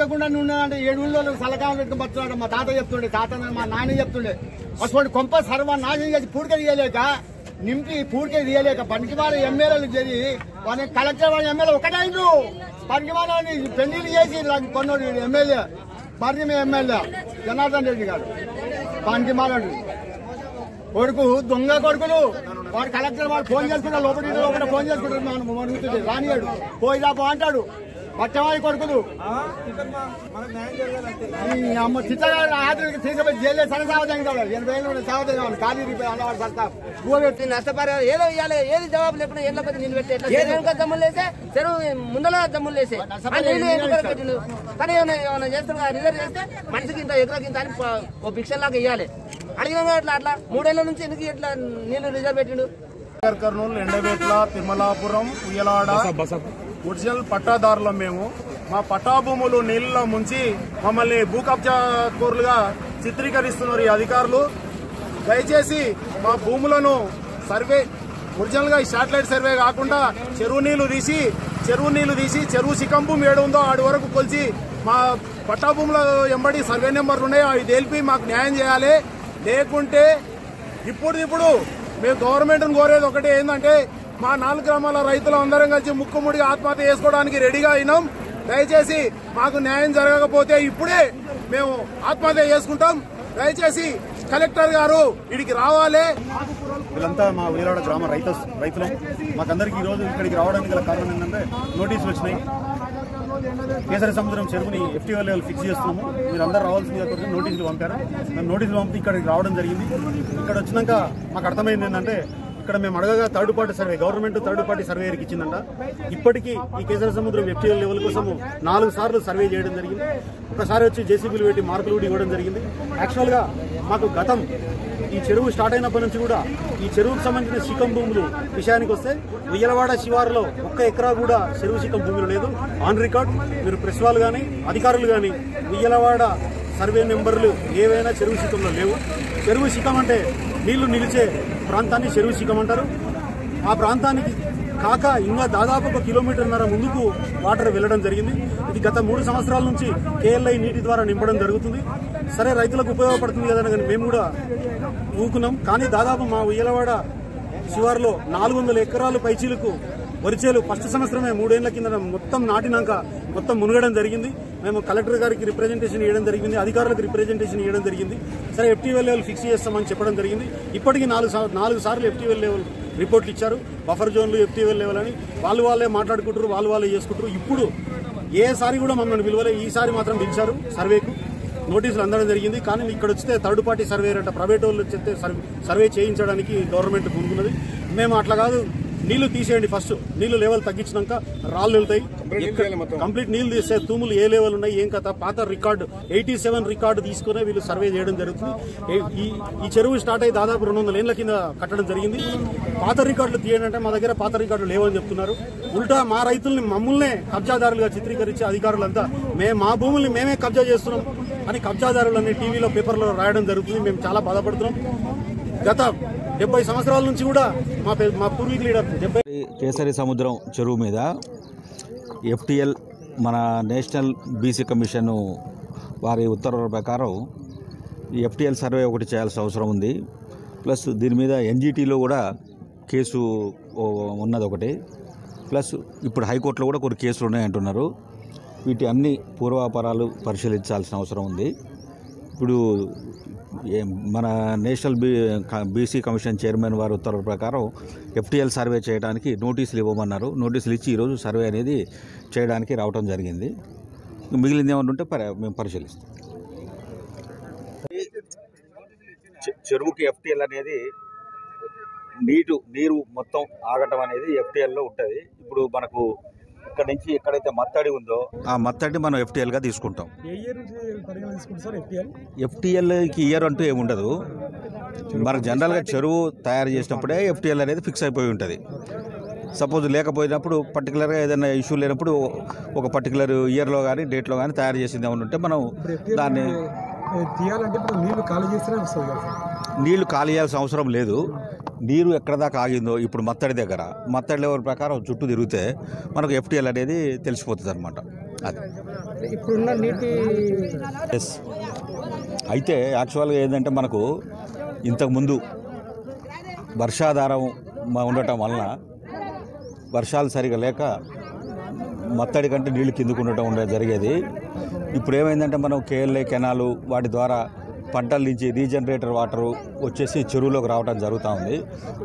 వెనకడికి ఉన్నాడంటే ఏడు ఊళ్ళో సలకాలు పెట్టుకుని బతున్నాడు మా తాత చెప్తుండే తాత మా నాన్న చెప్తుండే. అటువంటి కొంప సర్వ నాశనం చేసి పూడిక తీయలేక నింపి పూడిక తీయలేక పనికి ఎమ్మెల్యేలు చేరి వాళ్ళ కలెక్టర్ వాళ్ళ ఎమ్మెల్యే ఒకటైండు పనికి వాళ్ళని పెళ్ళిళ్ళు చేసి ఇలా కొన్నాడు ఎమ్మెల్యే పరిమి ఎమ్మెల్యే జనార్దన్ రెడ్డి గారు. పనికిమాలాడు కొడుకు దొంగ కొడుకులు. వాడు కలెక్టర్ వాడు ఫోన్ చేసుకుంటారు లోపల లోపల ఫోన్ చేసుకుంటారు మనం అడుగుతుంది రానియాడు పోయిదాపో అంటాడు. పచ్చవాడి కొడుకులు. ఈ అమ్మ చిత్తగారు ఆటలకి తీసుకుపోయి జైలు సరసావతం కావాలి. ఎనభై ఏళ్ళు సావతం కావాలి. ఖాళీ రిపేర్ అన్నవాడు సరసా భూమి నష్టపరిహారం ఏదో ఇవ్వాలి ఏది జవాబు లేకుండా ఏళ్ళ కొద్ది నీళ్ళు పెట్టి వెనుక దమ్ములు వేసే చెరువు ముందర దమ్ములు వేసే పెట్టిండు? కానీ ఏమైనా కదా రిజర్వ్ చేస్తే మనిషికి ఇంత ఎకరాకి ఇంత అని ఓ భిక్ష లాగా ఇవ్వాలి అడిగిన అట్లా అట్లా. మూడేళ్ళ నుంచి ఎందుకు ఇట్లా నీళ్ళు రిజర్వ్ పెట్టిండు? కర్నూలు ఎండబేట్ల తిమ్మలాపురం ఉయ్యలాడ ఒరిజినల్ పట్టాదారులం మేము. మా పట్టా భూములు నీళ్ళలో ముంచి మమ్మల్ని భూ కబ్జాకోరులుగా చిత్రీకరిస్తున్నారు ఈ అధికారులు. దయచేసి మా భూములను సర్వే ఒరిజినల్గా ఈ శాటిలైట్ సర్వే కాకుండా చెరువు నీళ్ళు తీసి చెరువు నీళ్ళు తీసి చెరువు శిఖం ఏడు ఉందో ఆడి వరకు కొలిచి మా పట్టాభూముల ఎంబడి సర్వే నెంబర్లు ఉన్నాయి అవి తెలిపి మాకు న్యాయం చేయాలి. లేకుంటే ఇప్పుడు ఇప్పుడు మేము గవర్నమెంట్ను కోరేది ఒకటి ఏంటంటే మా నాలుగు గ్రామాల రైతులు అందరం కలిసి ముక్కుముడిగా ఆత్మహత్య చేసుకోవడానికి రెడీగా అయినాం. దయచేసి మాకు న్యాయం జరగకపోతే ఇప్పుడే మేము ఆత్మహత్య చేసుకుంటాం. దయచేసి కలెక్టర్ గారు ఇడికి రావాలి. వీళ్ళంతా మా ఉయ్యలాడ గ్రామ రైతు రైతులు. మాకందరికి ఈరోజు ఇక్కడికి రావడానికి గల కారణం ఏంటంటే నోటీసులు వచ్చినాయి. కేసరి సముద్రం చెరువుని ఎఫ్టీఓ లెవెల్ ఫిక్స్ చేస్తున్నాము. మీరు అందరూ రావాల్సింది కొంచెం నోటీసులు పంపారు. నోటీసులు పంపి ఇక్కడికి రావడం జరిగింది. ఇక్కడ వచ్చినాక మాకు అర్థమైంది ఏంటంటే ఇక్కడ మేము అడగగా third party survey government third party సర్వేకి ఇచ్చిందంట. ఇప్పటికీ ఈ కేసరి సముద్రం ఎఫ్టీఎల్ లెవెల్ కోసం నాలుగు సార్లు సర్వే చేయడం జరిగింది. ఒకసారి వచ్చి జేసీబీలు పెట్టి మార్కులు కూడా ఇవ్వడం జరిగింది. యాక్చువల్గా మాకు గతం ఈ చెరువు స్టార్ట్ అయినప్పటి నుంచి కూడా ఈ చెరువుకు సంబంధించిన శిఖం భూములు విషయానికి వస్తే ఉయ్యలవాడ శివారులో ఒక్క ఎకరా కూడా చెరువు శిఖం భూములు లేదు. ఆన్ రికార్డ్ మీరు ప్రెస్ వాళ్ళు కానీ అధికారులు కానీ ఉయ్యలవాడ సర్వే నెంబర్లు ఏవైనా చెరువు శిఖంలో లేవు. చెరువు శిఖం అంటే నీళ్ళు నిలిచే ప్రాంతాన్ని చెరువు శిఖం అంటారు ఆ ప్రాంతానికి కాక ఇంకా దాదాపు ఒక కిలోమీటర్న్నర ముందుకు వాటర్ వెళ్ళడం జరిగింది. ఇది గత మూడు సంవత్సరాల నుంచి కేఎల్ఐ నీటి ద్వారా నింపడం జరుగుతుంది. సరే రైతులకు ఉపయోగపడుతుంది కదా కానీ మేము కూడా ఊకున్నాం. కానీ దాదాపు మా ఉయ్యలవాడ శివారులో నాలుగు వందల ఎకరాలు పైచీలకు వరిచేలు ఫస్ట్ సంవత్సరమే మూడేళ్ళ కింద మొత్తం నాటినాక మొత్తం మునగడం జరిగింది. మేము కలెక్టర్ గారికి రిప్రజెంటేషన్ ఇవ్వడం జరిగింది అధికారులకు రిప్రజెంటేషన్ ఇవ్వడం జరిగింది. సరే ఎఫ్టీవెల్ లెవెల్ ఫిక్స్ చేస్తామని చెప్పడం జరిగింది. ఇప్పటికీ నాలుగు నాలుగు సార్లు ఎఫ్టీవెల్ లెవెల్ రిపోర్ట్లు ఇచ్చారు. బఫర్ జోన్లు ఎఫ్టీవెల్ లెవెల్ అని. వాళ్ళు వాళ్ళే మాట్లాడుకుంటారు వాళ్ళు వాళ్ళే చేసుకుంటారు ఇప్పుడు ఏసారి కూడా మమ్మల్ని పిలవలే. ఈసారి మాత్రం పిలిచారు సర్వేకు. నోటీసులు అందడం జరిగింది. కానీ ఇక్కడ వచ్చితే థర్డ్ పార్టీ సర్వే అంట. ప్రైవేట్ వాళ్ళు చెప్తే సర్వే- చేయించడానికి గవర్నమెంట్ పొందుకున్నది మేము అట్లా కాదు. నీళ్ళు తీసేయండి ఫస్ట్. నీళ్ళు లెవెల్ తగ్గించినాక రాళ్ళు వెళ్తాయి కంప్లీట్ నీళ్ళు తీస్తే తూములు ఏ లెవెల్ ఉన్నాయి ఏం కథ? పాత రికార్డు ఎయిటీ సెవెన్ రికార్డు తీసుకునే వీళ్ళు సర్వే చేయడం జరుగుతుంది. ఈ ఈ చెరువు స్టార్ట్ అయ్యి దాదాపు రెండు వందల ఏళ్ళ కింద కట్టడం జరిగింది. పాత రికార్డులు తీయండి అంటే మా దగ్గర పాత రికార్డులు లేవని చెప్తున్నారు. ఉల్టా మా రైతుల్ని మమ్మల్నే కబ్జాదారులుగా చిత్రీకరించే అధికారులంతా మేము మా భూముల్ని మేమే కబ్జా చేస్తున్నాం అని కబ్జాదారులని టీవీలో పేపర్లో రాయడం జరుగుతుంది. మేము చాలా బాధపడుతున్నాం. గత డెబ్బై సంవత్సరాల నుంచి కూడా మా మా పూర్వీకులు డెబ్బై కేసరి సముద్రం చెరువు మీద ఎఫ్టిఎల్ మన నేషనల్ బీసీ కమిషన్ వారి ఉత్తర్వుల ప్రకారం ఈ ఎఫ్టిఎల్ సర్వే ఒకటి చేయాల్సిన అవసరం ఉంది. ప్లస్ దీని మీద ఎన్జిటీలో కూడా కేసు ఉన్నది ఒకటి. ప్లస్ ఇప్పుడు హైకోర్టులో కూడా కొన్ని కేసులు ఉన్నాయంటున్నారు వీటి అన్ని పూర్వాపరాలు పరిశీలించాల్సిన అవసరం ఉంది. ఇప్పుడు మన national B BC commission chairman వారి ఉత్తర్వుల ప్రకారం ఎఫ్టీఎల్ సర్వే చేయడానికి నోటీసులు ఇవ్వమన్నారు. నోటీసులు ఇచ్చి ఈరోజు సర్వే అనేది చేయడానికి రావటం జరిగింది. మిగిలింది ఏమన్నా ఉంటే మేము పరిశీలిస్తాం. చె- చెరువుకి ఎఫ్టీఎల్ అనేది నీటు నీరు మొత్తం ఆగటం అనేది ఎఫ్టీఎల్లో ఉంటుంది. ఇప్పుడు మనకు ఇక్కడ నుంచి ఎక్కడైతే మత్తడి ఉందో ఆ మత్తడి మనం ఎఫ్టీఎల్గా తీసుకుంటాం. ఎఫ్టీఎల్కి ఇయర్ అంటూ ఏమి ఉండదు. మనకు జనరల్గా చెరువు తయారు చేసినప్పుడే ఎఫ్టీఎల్ అనేది ఫిక్స్ అయిపోయి ఉంటుంది. సపోజ్ లేకపోయినప్పుడు పర్టికులర్గా ఏదైనా ఇష్యూ లేనప్పుడు ఒక పర్టికులర్ ఇయర్లో కానీ డేట్లో కానీ తయారు చేసింది ఏమైనా ఉంటే మనం దాన్ని తీయాలంటే నీళ్ళు ఖాళీ చేస్తేనే వస్తుంది నీళ్ళు ఖాళీ చేయాల్సిన అవసరం లేదు. నీరు ఎక్కడ దాకా ఆగిందో ఇప్పుడు మత్తడి దగ్గర మత్తడి లెవెల్ ప్రకారం చుట్టూ తిరిగితే మనకు ఎఫ్టీఎల్ అనేది తెలిసిపోతుంది అనమాట అది. ఇప్పుడున్న నీటి ఎస్ అయితే యాక్చువల్గా ఏంటంటే మనకు ఇంతకుముందు వర్షాధారం ఉండటం వలన వర్షాలు సరిగా లేక మత్తడి కంటే నీళ్ళు కిందకు ఉండటం ఉండే జరిగేది. ఇప్పుడు ఏమైందంటే మనం కేఎల్ఏ కెనాలు వాటి ద్వారా పంటల నుంచి రీజనరేటర్ వాటర్ వచ్చేసి చెరువులోకి రావడం జరుగుతూ ఉంది.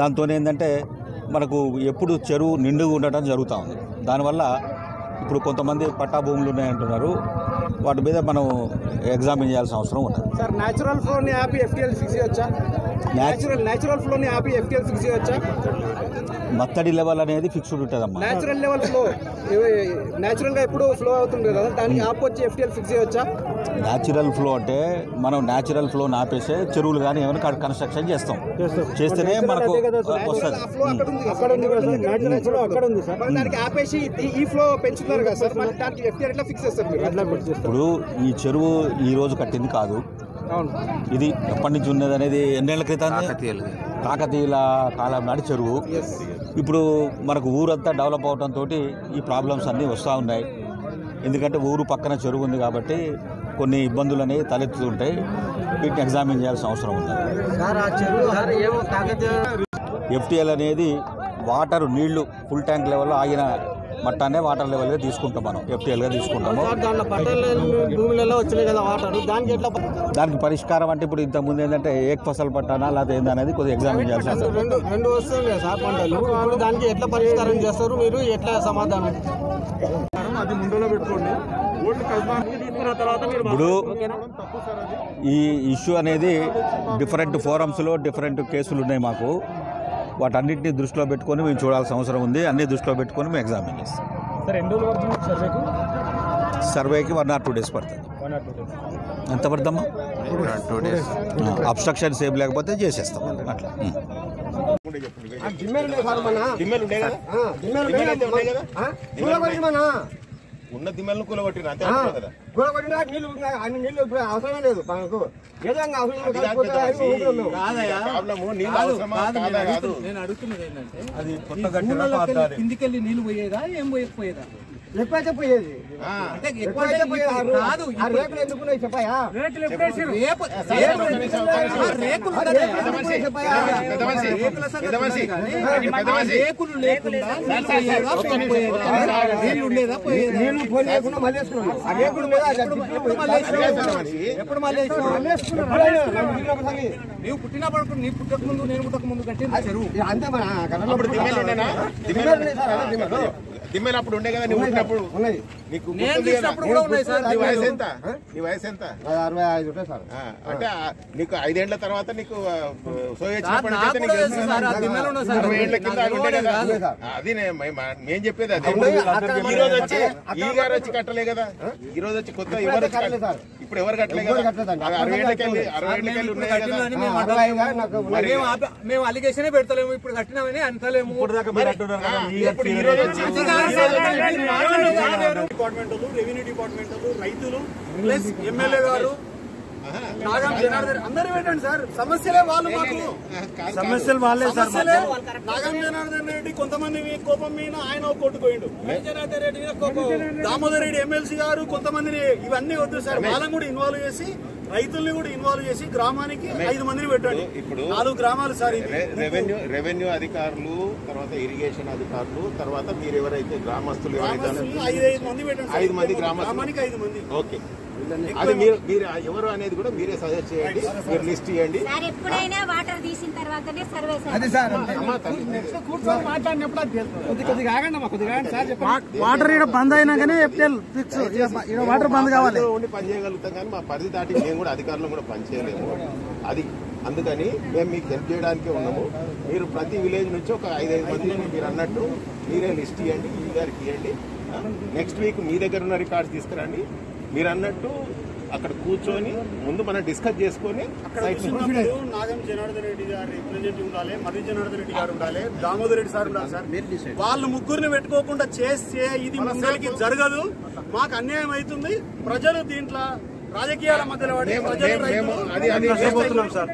దాంతో ఏంటంటే మనకు ఎప్పుడు చెరువు నిండుగా ఉండటం జరుగుతూ ఉంది. దానివల్ల ఇప్పుడు కొంతమంది పట్టా భూములు ఉన్నాయంటున్నారు వాటి మీద మనం ఎగ్జామిన్ చేయాల్సిన అవసరం ఉన్నది. సార్ న్యాచురల్ ఫ్లో ని ఆపి ఎఫ్టీఎల్ ఫిక్స్ చేయొచ్చా? న్యాచురల్ న్యాచురల్ ఫ్లో ని ఆపి ఎఫ్టీఎల్ ఫిక్స్ చేయొచ్చా? మత్తడి లెవెల్ అనేది ఫిక్స్డ్ ఉంటుందమ్మా. న్యాచురల్ లెవెల్ ఫ్లో న్యాచురల్గా ఎప్పుడు ఫ్లో అవుతుంది కదా దానికి ఆప్ వచ్చి ఎఫ్టీఎల్ ఫిక్స్ చేయొచ్చా? న్యాచురల్ ఫ్లో అంటే మనం న్యాచురల్ ఫ్లో ఆపేసే చెరువులు కానీ ఏమైనా కన్- కన్స్ట్రక్షన్ చేస్తాం. చేస్తేనే మనకు వస్తుంది. ఇప్పుడు ఈ చెరువు ఈ రోజు కట్టింది కాదు. అవును. ఇది ఎప్పటి నుంచి ఉన్నది అనేది ఎన్నేళ్ళ క్రితం కాకతీయుల కాలం నాటి చెరువు. ఇప్పుడు మనకు ఊరంతా డెవలప్ అవడంతో ఈ ప్రాబ్లమ్స్ అన్నీ వస్తూ ఉన్నాయి. ఎందుకంటే ఊరు పక్కన చెరువు ఉంది కాబట్టి కొన్ని ఇబ్బందులు అనేవి తలెత్తుతుంటాయి వీటిని ఎగ్జామిన్ చేయాల్సిన అవసరం ఉంది. ఎఫ్టీఎల్ అనేది వాటర్ నీళ్ళు ఫుల్ ట్యాంక్ లెవెల్లో ఆగిన మట్టానే వాటర్ లెవెల్గా తీసుకుంటాం మనం ఎఫ్టీఎల్గా తీసుకుంటాము. దానికి పరిష్కారం అంటే ఇప్పుడు ఇంతకుముందు ఏంటంటే ఏక్ ఫసల్ పట్టానా లేకపోతే ఏందనేది కొద్దిగా ఎగ్జామిన్ చేయాల్సి రెండు రెండు సార్ పంటలు. ఇప్పుడు దానికి ఎట్లా పరిష్కారం చేస్తారు మీరు? ఎట్లా సమాధానం? అది ముందులో పెట్టుకోండి ఇప్పుడు ఈ ఇష్యూ అనేది డిఫరెంట్ ఫోరమ్స్లో డిఫరెంట్ కేసులు ఉన్నాయి మాకు. వాటన్నిటిని దృష్టిలో పెట్టుకొని మేము చూడాల్సిన అవసరం ఉంది. అన్ని దృష్టిలో పెట్టుకొని మేము ఎగ్జామిన్ చేస్తాం. సార్ ఎన్ని రోజులు పడుతుంది సర్వేకు? సర్వేకి వన్ ఆర్ టూ డేస్ పడుతుంది. One or two days. ఎంత పడుతుందమ్మా? అబ్స్ట్రక్షన్స్ ఏం లేకపోతే చేసేస్తాం. అట్లా. జిమ్మెలు సార్ మన. జిమ్మెలు ఉన్న దిమ్మెలను కూలగొట్టిన అంతే ఆ, అంటున్నావు కదా కూలగొట్టినా నీళ్ళు. అన్ని నీళ్ళు ఇప్పుడు అవసరమే లేదు మనకు ఏదో ఇంకా అవసరం లేదు. అది కాదు కాకపోతే పెద్ద అవి ఊపిరి ఉన్నాం. ప్రాబ్లము నీళ్ళు అవసరమా కాదా కాదు నేను అడుగుతున్నది ఏంటంటే కిందికెళ్ళి నీళ్ళు పోయేదా ఏం పోయకపోయేదా ఎక్కువ పోయేది కాదు ఆ రేకులు చెప్పాయా రేకులు లేకుండా పోయి లేకుండా మళ్ళీ ఆ రేకులు మీద ఎప్పుడు మళ్ళీ పుట్టినప్పుడు నీ పుట్టక ముందు నేను పుట్టక ముందు కట్టింది చెరువు ఇది అంతే మన దిమ్మెలు అప్పుడు ఉండే కదా నువ్వు ఉన్నాయి నీకు నేను నీ వయసు ఎంత? నీ వయసు ఎంత? అరవై ఐదు ఉంటాయి సార్. అంటే నీకు ఐదేళ్ళ తర్వాత నీకు ఏళ్ళ కింద. అది నే- మే- మా- మేం చెప్పేది అదే. ఈ రోజు వచ్చి ఈ గారు వచ్చి కట్టలే కదా. ఈ రోజు వచ్చి కొత్త ఎవరు వచ్చి. ఇప్పుడు ఎవరు కట్టలే కదా? అరవై ఏళ్ళకెళ్ళి అరవై ఏళ్ళకెళ్ళి ఉన్నాయి కదా. మేము అలిగేషనే పెడతలేము ఇప్పుడు కట్టినామని అంటలేము. ఇప్పుడు ఈ డిపార్ట్మెంట్ రెవెన్యూ డిపార్ట్మెంట్ రైతులు ప్లస్ ఎమ్మెల్యే గారు నాగం జనార్దన్ అందరూ పెట్టండి సార్. సమస్యలే వాళ్ళు మాకు. సమస్యలు వాళ్ళే సమస్యలే. నాగం జనార్దన్ రెడ్డి కొంతమంది కోపం మీద ఆయన కొట్టుకోయిండు జనార్దన్ రెడ్డి మీద కోపం. దామోదర్ రెడ్డి ఎమ్మెల్సీ గారు కొంతమందిని ఇవన్నీ వద్దు సార్. వాళ్ళని కూడా ఇన్వాల్వ్ చేసి రైతుల్ని కూడా ఇన్వాల్వ్ చేసి గ్రామానికి ఐదు మందిని పెట్టండి. ఇప్పుడు నాలుగు గ్రామాలు సార్ రెవెన్యూ రెవెన్యూ అధికారులు తర్వాత ఇరిగేషన్ అధికారులు తర్వాత మీరు ఎవరైతే గ్రామస్తులు ఎవరైతే ఐదు ఐదు మంది పెట్టండి. ఐదు మంది. గ్రామానికి ఐదు మంది. ఓకే. అది మీరు మీరు ఎవరు అనేది కూడా మీరే సజెస్ట్ చేయండి. మీరు లిస్ట్ ఇవ్వండి. సార్ ఎప్పుడైనా వాటర్ తీసిన తర్వాతనే సర్వే సార్ అది సార్ కూర్చొని మాట్లాడినప్పుడు కొద్దిగా ఆగండి అమ్మా, కొద్దిగా సార్ చెప్పండి. వాటర్ ఇక్కడ బంద్ అయినాకనే ఎఫ్టీఎల్ ఫిక్స్ ఇక్కడ వాటర్ బంద్ కావాలి. ఉండి పని చేయగలుగుతాం కానీ మా పరిధి దాటి మేము కూడా అధికారులు కూడా పని చేయలేము. అది అందుకని మేము మీకు హెల్ప్ చేయడానికి ఉన్నాము. మీరు ప్రతి విలేజ్ నుంచి ఒక ఐదైదు మందిని మీరు అన్నట్టు మీరే లిస్ట్ ఇవ్వండి ఈ గారికి ఇవ్వండి. నెక్స్ట్ వీక్ మీ దగ్గర ఉన్న రికార్డ్స్ తీసుకురండి. మీరు అన్నట్టు అక్కడ కూర్చొని ముందు మనం డిస్కస్ చేసుకొని నాగం జనార్దన్ రెడ్డి గారు రిప్రజెంటేటివ్ ఉండాలి మర్రి జనార్దన్ రెడ్డి గారు ఉండాలి దామోదర్ రెడ్డి సార్ ఉండాలి సార్ వాళ్ళు ముగ్గురిని పెట్టుకోకుండా చేస్తే ఇది ముందరికి జరగదు మాకు అన్యాయం అవుతుంది ప్రజలు దీంట్లో రాజకీయాల మధ్యలో పడి ప్రజలు రైతులు సార్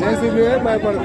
జేసీబీ భయపడదు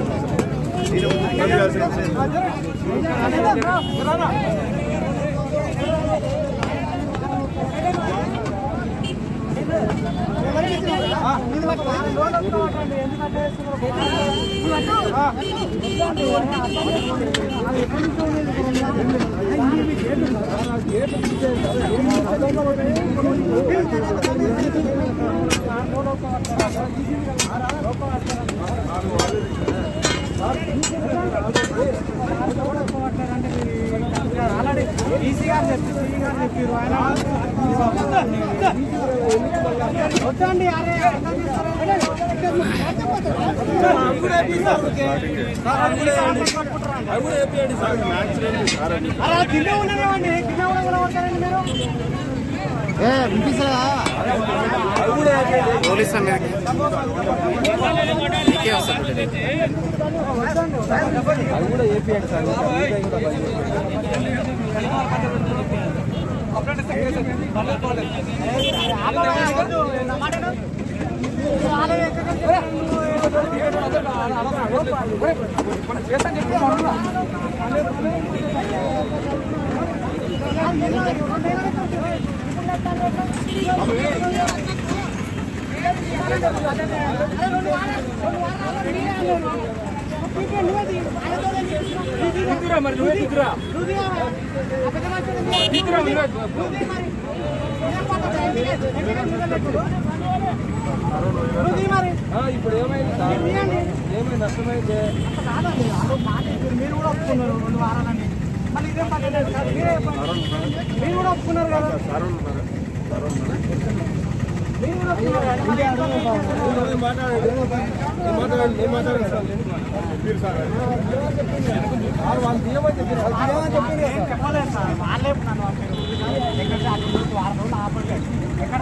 ఇప్పుడు ఎందుకంటే సార్ ఏమైంది నష్టమైంది మీరు. కూడా ఒప్పుకున్నారు రెండు వారాలని మళ్ళీ ఇదే పక్కన మీరే చెప్పండి. మీరు కూడా ఒప్పుకున్నారు కదా మీరు కూడా ఒప్పుకున్నారు కదా. మళ్ళీ. ఎక్కడ దాకా ముందు వారం రోజులు ఆపలేదు. ఎక్కడ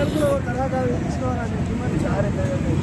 అందరూ ఉండడం వాళ్ళే చెప్పారు.